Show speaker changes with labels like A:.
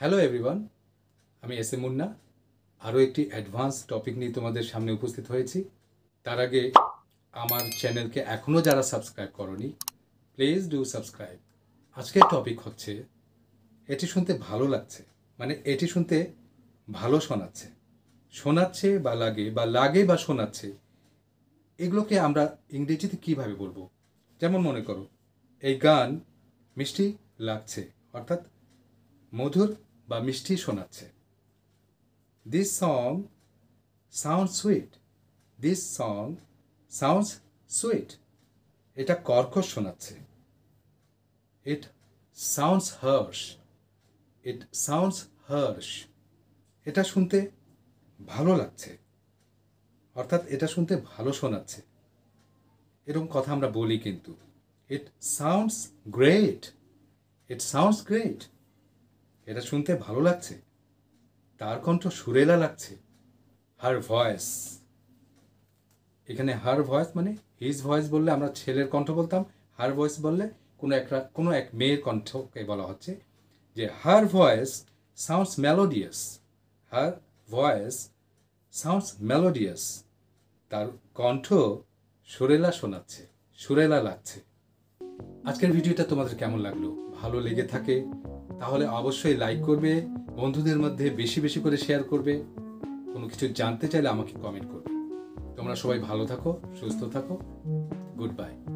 A: Hello everyone আমি S A Munna. আরও একটি অ্যাডভান্স টপিক নিয়ে তোমাদের সামনে উপস্থিত হয়েছি। তার আগে আমার চ্যানেলকে এখনও যারা সাবস্ক্রাইব করনি প্লিজ ডু সাবস্ক্রাইব আজকের টপিক হচ্ছে, এটি শুনতে ভালো লাগছে মানে এটি শুনতে ভালো শোনাচ্ছে। শোনাচ্ছে বা লাগে বা লাগে বা শোনাচ্ছে এগুলোকে আমরা ইংরেজিতে কীভাবে বলব? যেমন মনে করো, এই গান মিষ্টি লাগছে, অর্থাৎ মধুর বা মিষ্টি শোনাচ্ছে। This song sound sweet this song sounds sweet এটা কর্কশ শোনাচ্ছে। It sounds harsh it sounds harsh এটা শুনতে ভালো লাগছে। অর্থাৎ এটা শুনতে ভালো শোনাচ্ছে। এরকম কথা আমরা বলি কিন্তু। It sounds great it sounds great এটা শুনতে ভালো লাগছে। তার কণ্ঠ সুরেলা লাগছে। হার ভয়েস এখানে হার ভয়েস মানে হিজ ভয়েস বললে আমরা ছেলের কণ্ঠ বলতাম। হার ভয়েস বললে কোনো একটা, কোনো এক মেয়ের কণ্ঠকে বলা হচ্ছে। যে her voice sounds melodious her voice sounds melodious তার কণ্ঠ সুরেলা শোনাচ্ছে, সুরেলা লাগছে। আজকের ভিডিওটা তোমাদের কেমন লাগল? ভালো লেগে থাকে? তাহলে অবশ্যই লাইক করবে, বন্ধুদের মধ্যে বেশি বেশি করে শেয়ার করবে। কোনো কিছু জানতে চাইলে আমাকে কমেন্ট করবে। তোমরা সবাই ভালো থাকো, সুস্থ থাকো। Good bye